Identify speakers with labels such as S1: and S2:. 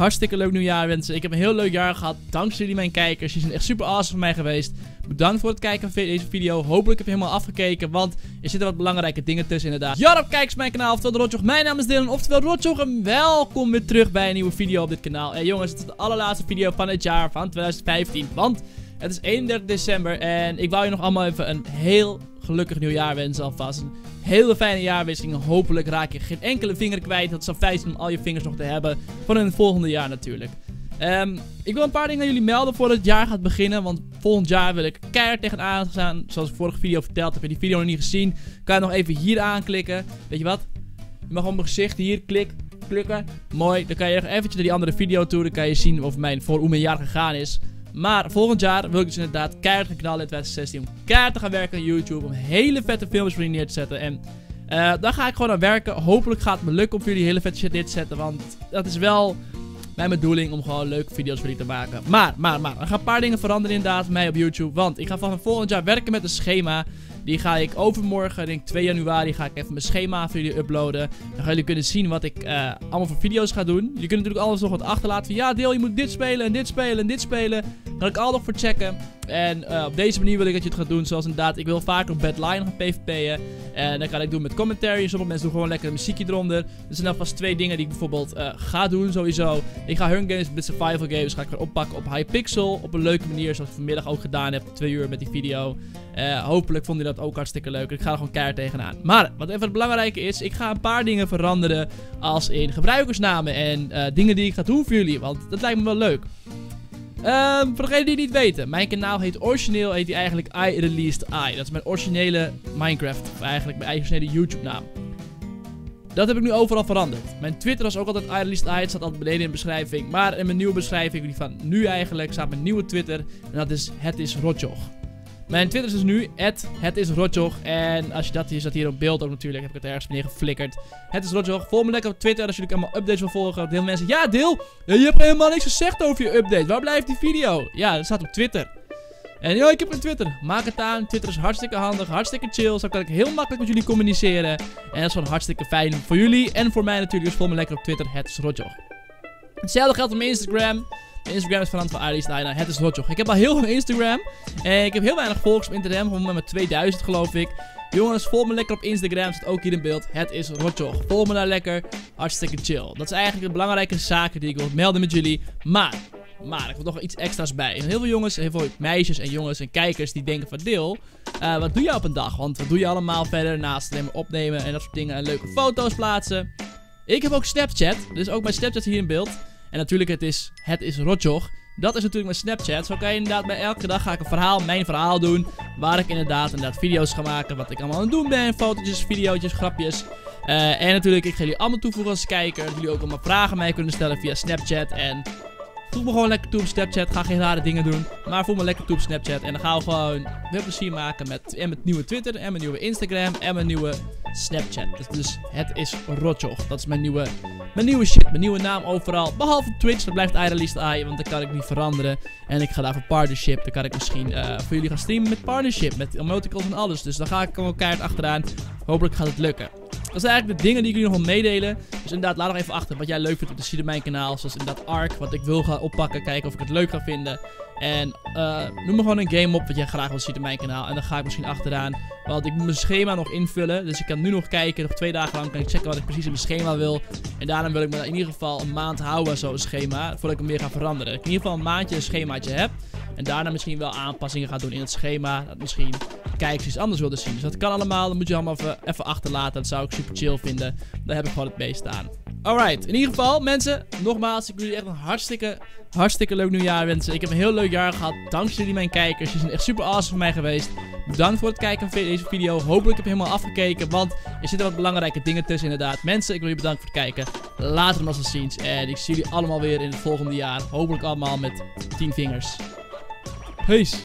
S1: hartstikke leuk nieuwjaar wensen. Ik heb een heel leuk jaar gehad. Dankzij jullie mijn kijkers. Die zijn echt super awesome voor mij geweest. Bedankt voor het kijken van deze video. Hopelijk heb je helemaal afgekeken. Want er zitten wat belangrijke dingen tussen inderdaad. Ja, op kijkers mijn kanaal. Oftewel Rotjoch. Mijn naam is Dylan. Oftewel Rotjoch. En welkom weer terug bij een nieuwe video op dit kanaal. En jongens, het is de allerlaatste video van het jaar van 2015. Want het is 31 december. En ik wou je nog allemaal even een heel gelukkig nieuwjaar wensen alvast. Een hele fijne jaarwisseling. Hopelijk raak je geen enkele vinger kwijt. Dat zou fijn zijn om al je vingers nog te hebben. In het volgende jaar natuurlijk. Um, ik wil een paar dingen aan jullie melden voordat het jaar gaat beginnen. Want volgend jaar wil ik keihard tegenaan gaan. Zoals ik vorige video verteld heb. je die video nog niet gezien? Kan je nog even hier aanklikken. Weet je wat? Je mag op mijn gezicht hier klik, klikken. Mooi. Dan kan je eventjes naar die andere video toe. Dan kan je zien of mijn, voor hoe mijn jaar gegaan is. Maar volgend jaar wil ik dus inderdaad keihard gaan knallen in 2016. Om keihard te gaan werken aan YouTube. Om hele vette films voor jullie neer te zetten. En uh, daar ga ik gewoon aan werken. Hopelijk gaat het me lukken om voor jullie hele vette shit neer te zetten. Want dat is wel mijn bedoeling om gewoon leuke video's voor jullie te maken. Maar, maar, maar. Er gaan een paar dingen veranderen inderdaad mij op YouTube. Want ik ga van volgend jaar werken met een schema. Die ga ik overmorgen, denk 2 januari, ga ik even mijn schema voor jullie uploaden. Dan gaan jullie kunnen zien wat ik uh, allemaal voor video's ga doen. Jullie kunnen natuurlijk alles nog wat achterlaten. ja, deel, je moet dit spelen en dit spelen en dit spelen. Kan ik al nog voor checken. En uh, op deze manier wil ik dat je het gaat doen. Zoals inderdaad, ik wil vaker op Badline gaan PvP'en. En dat ga ik doen met commentary. Sommige mensen doen gewoon lekker muziekje eronder. Er zijn alvast twee dingen die ik bijvoorbeeld uh, ga doen sowieso. Ik ga Hunger Games met survival games ga ik weer oppakken op Hypixel. Op een leuke manier, zoals ik vanmiddag ook gedaan heb. Twee uur met die video. Uh, hopelijk vond je dat ook hartstikke leuk. Ik ga er gewoon keihard tegenaan. Maar wat even het belangrijke is, ik ga een paar dingen veranderen. Als in gebruikersnamen en dingen die ik ga doen voor jullie. Want dat lijkt me wel leuk. Um, voor degenen die het niet weten, mijn kanaal heet origineel heet hij eigenlijk I Released I. Dat is mijn originele Minecraft, eigenlijk mijn originele YouTube naam. Dat heb ik nu overal veranderd. Mijn Twitter was ook altijd I Released I, het staat altijd beneden in de beschrijving. Maar in mijn nieuwe beschrijving, die van nu eigenlijk, staat mijn nieuwe Twitter. En dat is Het is Rotjoch. Mijn Twitter is dus nu, het is. En als je dat hier zat hier op beeld ook natuurlijk, heb ik het ergens beneden geflikkerd. Het is Rotjoch. Volg me lekker op Twitter als jullie allemaal updates wil volgen. Heel mensen, ja Deel, je hebt helemaal niks gezegd over je update. Waar blijft die video? Ja, dat staat op Twitter. En ja, ik heb een Twitter. Maak het aan. Twitter is hartstikke handig, hartstikke chill. Zo kan ik heel makkelijk met jullie communiceren. En dat is gewoon hartstikke fijn voor jullie en voor mij natuurlijk. Dus volg me lekker op Twitter. Het is Rotjoch. Hetzelfde geldt op mijn Instagram. Instagram is veranderd van Aries Steiner. Het is Rotjoch. Ik heb al heel veel Instagram. En ik heb heel weinig volgers op Instagram. Gewoon met 2000 geloof ik. Jongens, volg me lekker op Instagram. Zit ook hier in beeld. Het is Rotjoch. Volg me daar lekker. Hartstikke chill. Dat is eigenlijk de belangrijke zaken die ik wil melden met jullie. Maar, maar, ik wil nog iets extra's bij. Heel veel jongens, heel veel meisjes en jongens en kijkers die denken van Deel, uh, wat doe je op een dag? Want wat doe je allemaal verder naast alleen opnemen en dat soort dingen en leuke foto's plaatsen? Ik heb ook Snapchat, dus ook mijn Snapchat hier in beeld. En natuurlijk, het is, het is Rotjoch. Dat is natuurlijk mijn Snapchat. Zo kan je inderdaad bij elke dag ga ik een verhaal, mijn verhaal doen. Waar ik inderdaad, inderdaad video's ga maken. Wat ik allemaal aan het doen ben. Fotootjes, video's, grapjes. Uh, en natuurlijk, ik ga jullie allemaal toevoegen als kijker. Dat jullie ook allemaal vragen mij kunnen stellen via Snapchat. En voel me gewoon lekker toe op Snapchat. Ga geen rare dingen doen. Maar voel me lekker toe op Snapchat. En dan gaan we gewoon veel plezier maken met, en nieuwe Twitter. En mijn nieuwe Instagram. En mijn nieuwe Snapchat. Dus, dus het is Rotjoch. Dat is mijn nieuwe mijn nieuwe shit, mijn nieuwe naam overal. Behalve Twitch, dat blijft Irelist AI, want dat kan ik niet veranderen. En ik ga daar voor partnership. Dan kan ik misschien uh, voor jullie gaan streamen met partnership. Met emoticons en alles. Dus dan ga ik gewoon keihard achteraan. Hopelijk gaat het lukken. Dat zijn eigenlijk de dingen die ik jullie nog wil meedelen. Dus inderdaad, laat nog even achter wat jij leuk vindt om te zien op mijn kanaal. Zoals inderdaad Ark, wat ik wil gaan oppakken. Kijken of ik het leuk ga vinden. En uh, noem me gewoon een game op wat jij graag wil zien op mijn kanaal. En dan ga ik misschien achteraan. Want ik moet mijn schema nog invullen. Dus ik kan nu nog kijken. Nog twee dagen lang kan ik checken wat ik precies in mijn schema wil. En daarna wil ik me in ieder geval een maand houden zo'n schema. Voordat ik hem weer ga veranderen. Dat ik in ieder geval een maandje een schemaatje heb. En daarna misschien wel aanpassingen gaan doen in het schema. Dat misschien kijkers iets anders willen zien. Dus dat kan allemaal. Dat moet je allemaal even, even achterlaten. Dat zou ik super chill vinden. Daar heb ik gewoon het meest aan. Alright, in ieder geval, mensen, nogmaals, ik wil jullie echt een hartstikke, hartstikke leuk nieuwjaar wensen. Ik heb een heel leuk jaar gehad, dankzij jullie mijn kijkers. Die zijn echt super awesome voor mij geweest. Bedankt voor het kijken van deze video. Hopelijk heb je helemaal afgekeken, want er zitten wat belangrijke dingen tussen inderdaad. Mensen, ik wil jullie bedanken voor het kijken. Later nog ziens. En ik zie jullie allemaal weer in het volgende jaar. Hopelijk allemaal met 10 vingers. Peace.